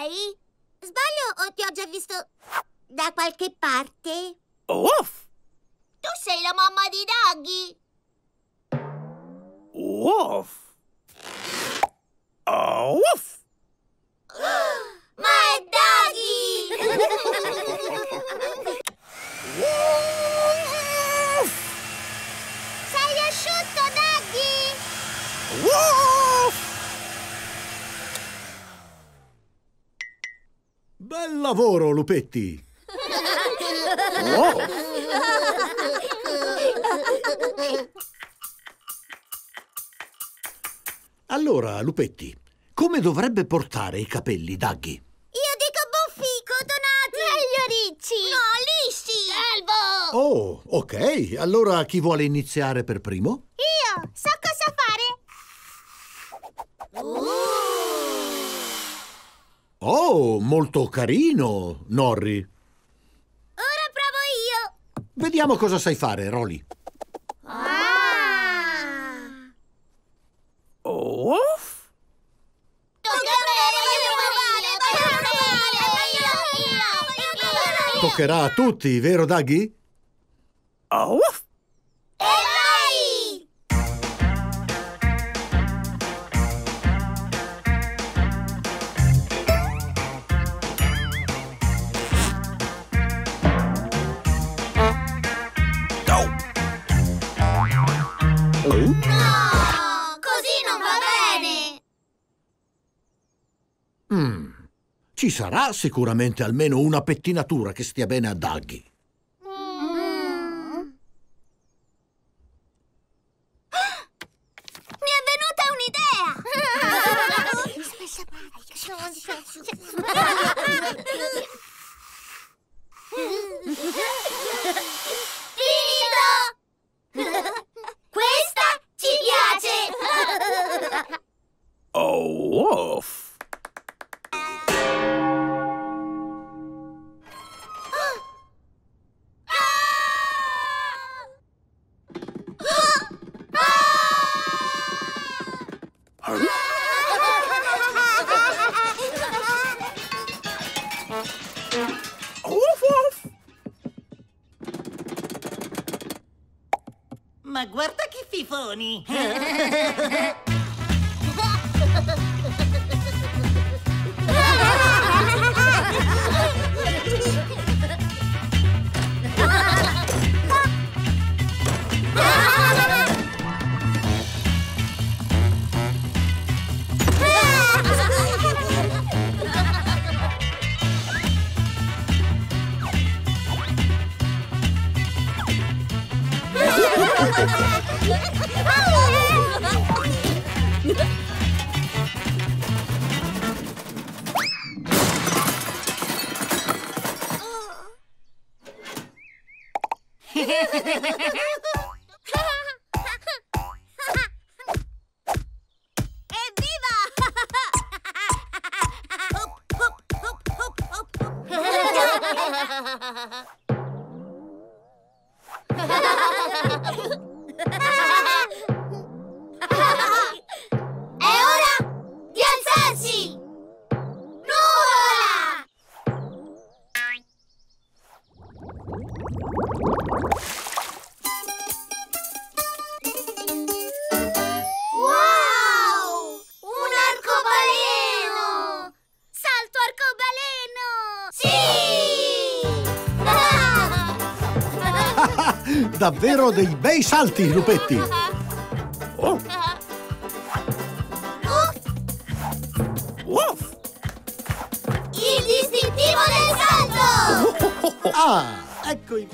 sei? Sbaglio o ti ho già visto da qualche parte? Uff! Tu sei la mamma di Daggy! Uff! Oh, uff! Ma è Daggy! Uff! sei asciutto, Daggy! Uff! Bel lavoro, lupetti! Uff! Allora, lupetti, come dovrebbe portare i capelli Daggy? Io dico buffi, cotonati! Meglio ricci! No, lisci! Calvo! Oh, ok. Allora chi vuole iniziare per primo? Io so cosa fare! Oh, molto carino, Norri. Ora provo io! Vediamo cosa sai fare, Rolly. Ah! Io! Toccherà a tutti, vero Daggy? Uff! No! Così non va bene! Mm. Ci sarà sicuramente almeno una pettinatura che stia bene a Daggy. off. Ma guarda che fifoni! Davvero dei bei salti, lupetti! Oh, uff! il distintivo del salto! Ah, ecco i...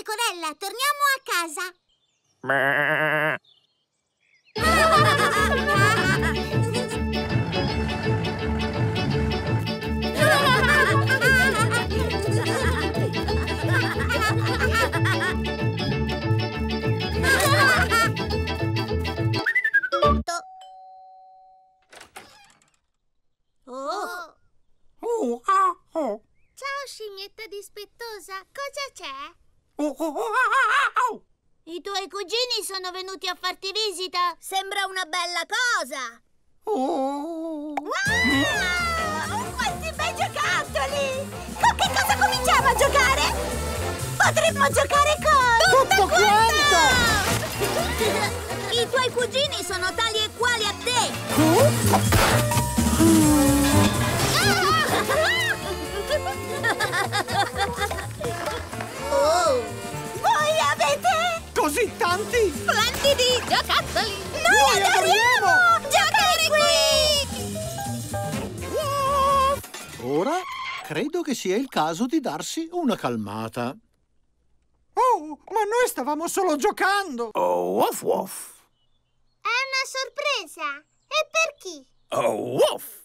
pecorella, torniamo a casa. Oh. Oh, ah, oh. Ciao scimmietta dispettosa, cosa c'è? Oh, oh, oh, oh. I tuoi cugini sono venuti a farti visita. Sembra una bella cosa. Oh. Wow! Quanti bei giocattoli! Con che cosa cominciamo a giocare? Potremmo giocare con... Tutto quanto! I tuoi cugini sono tali e quali a te! Oh! Voi avete Così tanti? splendidi giocattoli! Noi Noi adoriamo adoriamo giocare qui! Ora credo che sia il caso di darsi una calmata. Oh, ma noi stavamo solo giocando. Oh, woff woff. È una sorpresa! E per chi? Oh, woff.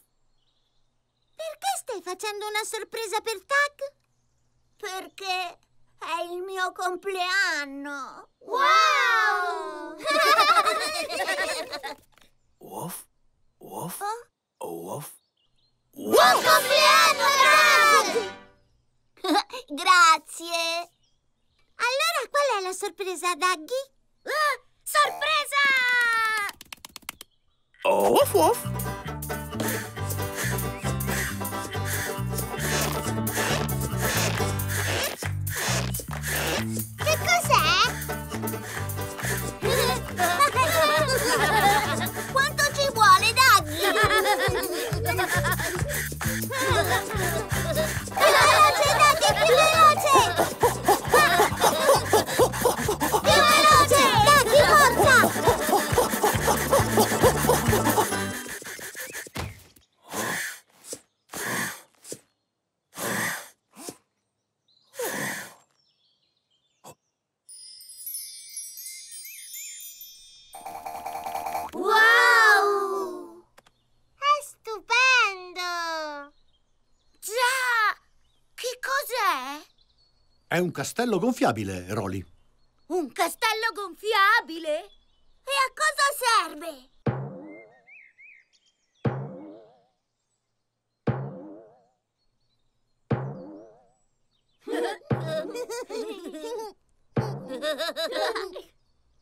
Perché stai facendo una sorpresa per Tag? Perché è il mio compleanno! Wow! Oh? oh, woff. Buon compleanno, Doug! Grazie! Allora qual è la sorpresa, Daggy? sorpresa! Oh, woff È un castello gonfiabile, Rolly. Un castello gonfiabile? E a cosa serve?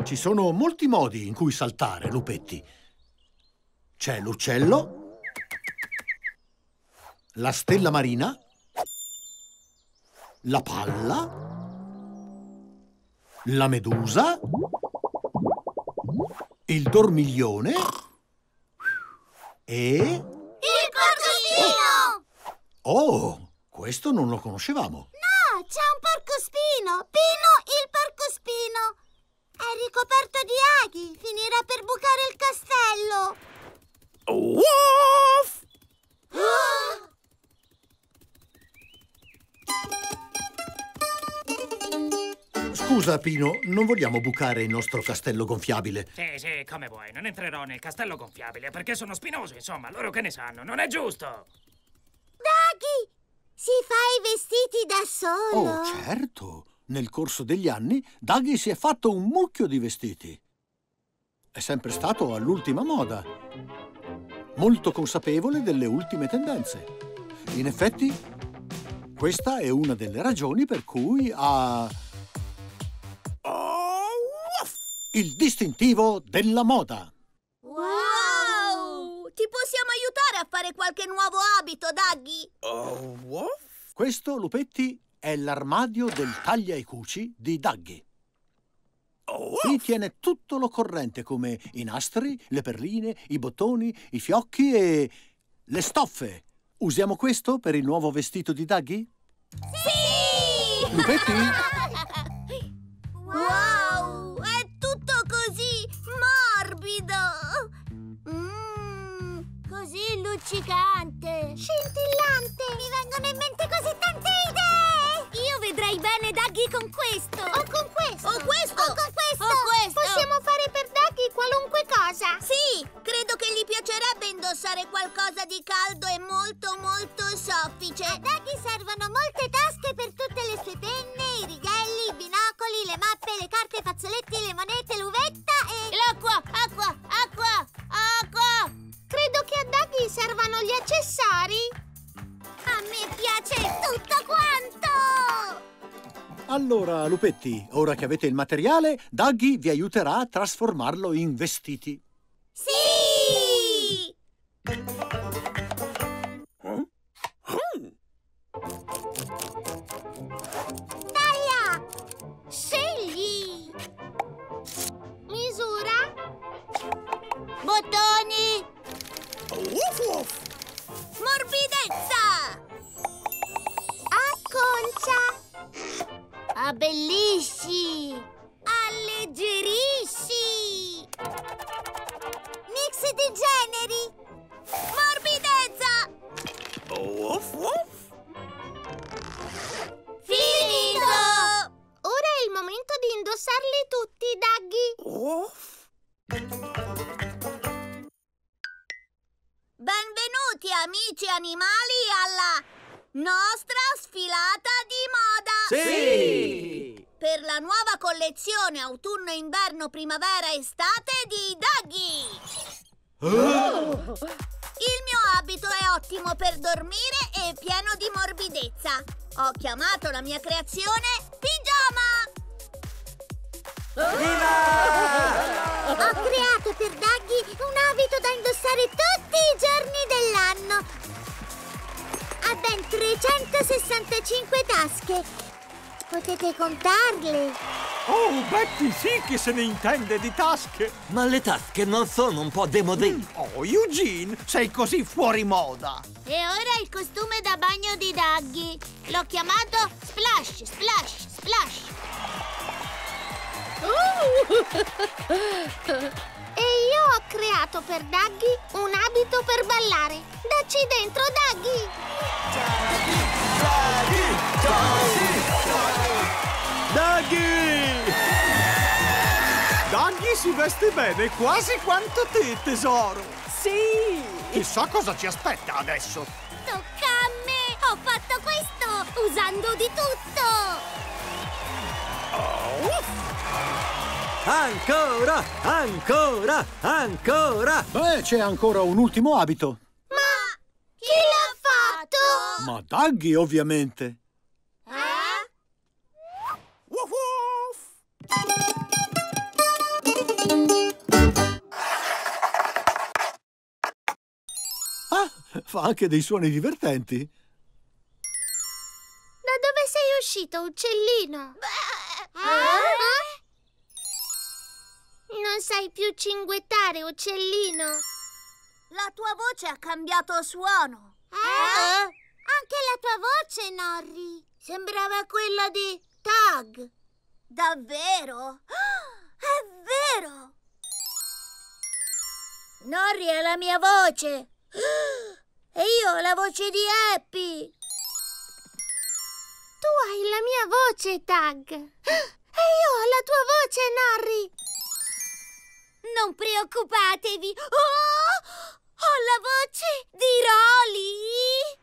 Ci sono molti modi in cui saltare, lupetti. C'è l'uccello, la stella marina, la palla, la medusa, il dormiglione e... Il porcospino! Oh, questo non lo conoscevamo. No, c'è un porcospino! Pino il porcospino! È ricoperto di aghi! Finirà per bucare il castello! Woff. Scusa, Pino, non vogliamo bucare il nostro castello gonfiabile. Sì, sì, come vuoi. Non entrerò nel castello gonfiabile perché sono spinoso, insomma. Loro che ne sanno? Non è giusto. Daggy! Si fa i vestiti da solo! Oh, certo. Nel corso degli anni, Daggy si è fatto un mucchio di vestiti. È sempre stato all'ultima moda. Molto consapevole delle ultime tendenze. In effetti, Questa è una delle ragioni per cui ha il distintivo della moda. Wow! Ti possiamo aiutare a fare qualche nuovo abito, Daggy? Questo, Lupetti, è l'armadio del taglia e cuci di Daggy. Qui tiene tutto l'occorrente come i nastri, le perline, i bottoni, i fiocchi e le stoffe. Usiamo questo per il nuovo vestito di Daggy? Sì! Lupetti? luccicante! Scintillante! Mi vengono in mente così tante idee! Io vedrei bene Daggy con questo! O con questo! O questo! O con questo! O questo! Possiamo fare per Daggy qualunque cosa! Sì! Credo che gli piacerebbe indossare qualcosa di caldo e molto molto soffice! A Daggy Allora, Lupetti, ora che avete il materiale, Daggy vi aiuterà a trasformarlo in vestiti. Sì! Amici animali alla nostra sfilata di moda! Sì! Per la nuova collezione autunno-inverno primavera-estate di Daggy! Il mio abito è ottimo per dormire e pieno di morbidezza. Ho chiamato la mia creazione Pigiama! Ho creato per Daggy un abito da indossare tutti i giorni dell'anno. Ha ben 365 tasche. Potete contarle. Oh, Betty sì che se ne intende di tasche. Ma le tasche non sono un po' demodé? Oh, Eugene, sei così fuori moda. E ora il costume da bagno di Daggy. L'ho chiamato Splash, Splash, Splash. e io ho creato per Daggy un abito per ballare. Dacci dentro, Daggy! Daggy! Daggy si veste bene quasi quanto te, tesoro. Sì! Chissà cosa ci aspetta adesso. Tocca a me! Ho fatto questo usando di tutto! Ancora! Ancora! Ancora! Beh, c'è ancora un ultimo abito. Ma chi l'ha fatto? Ma Daggy, ovviamente. Eh? Woof woof! Ah, fa anche dei suoni divertenti. Da dove sei uscito, uccellino? Eh? Non sai più cinguettare, uccellino? La tua voce ha cambiato suono. Eh? Anche la tua voce, Norri. Sembrava quella di Tag. Davvero? È vero! Norri è la mia voce. E io ho la voce di Happy. Tu hai la mia voce, Tag. E io ho la tua voce, Norri. Non preoccupatevi. Oh! Ho la voce di Rolly.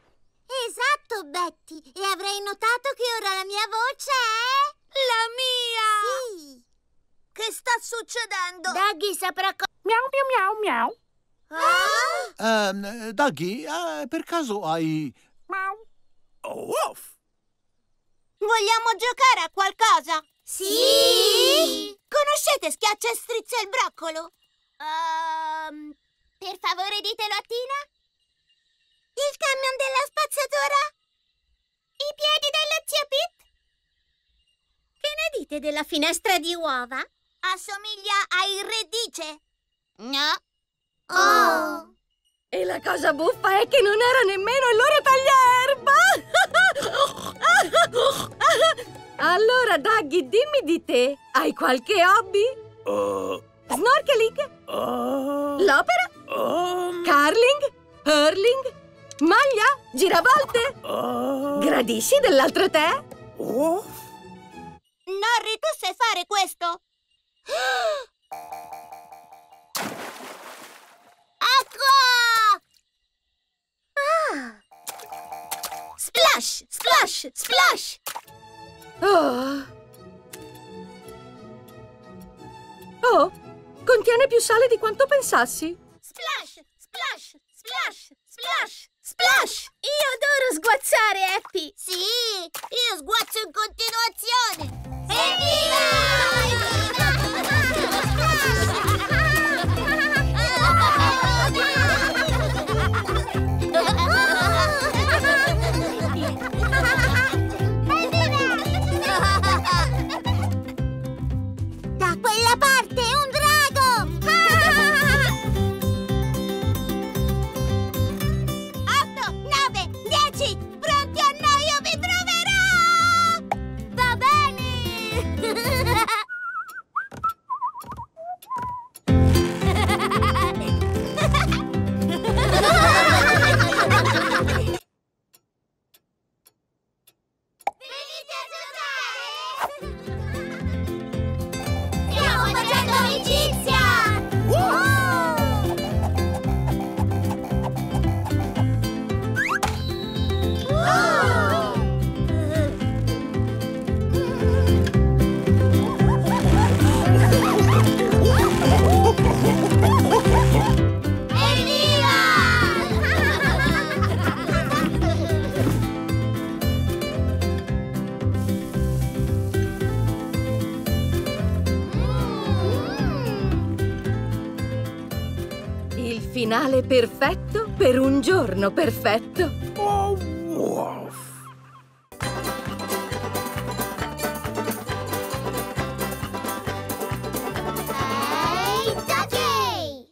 Esatto, Betty. E avrei notato che ora la mia voce è... La mia! Sì. Che sta succedendo? Daggy saprà co... Miau miau miau miau. Ah? Ehm, Daggy, eh, per caso hai... Oh, woof! Vogliamo giocare a qualcosa? Sì! Conoscete Schiaccia e Strizza il broccolo? Um, per favore ditelo a Tina. Il camion della spazzatura? I piedi dello zio Pete? Che ne dite della finestra di uova? Assomiglia a il redice? No. Oh! E la cosa buffa è che non era nemmeno il loro tagliaerba! allora, Daggy, dimmi di te, hai qualche hobby? Uh, Snorkeling? uh, L'opera? um, Carling? Hurling? Maglia? Giravolte? uh, Gradisci dell'altro tè? uh. Norri, tu sai fare questo? Acqua! Ah! Splash! Splash! Splash! Oh. Oh, contiene più sale di quanto pensassi. Splash! Splash! Splash! Splash! Splash! Io adoro sguazzare, Happy! Sì! Io sguazzo in continuazione! Da perfetto per un giorno perfetto. Oh.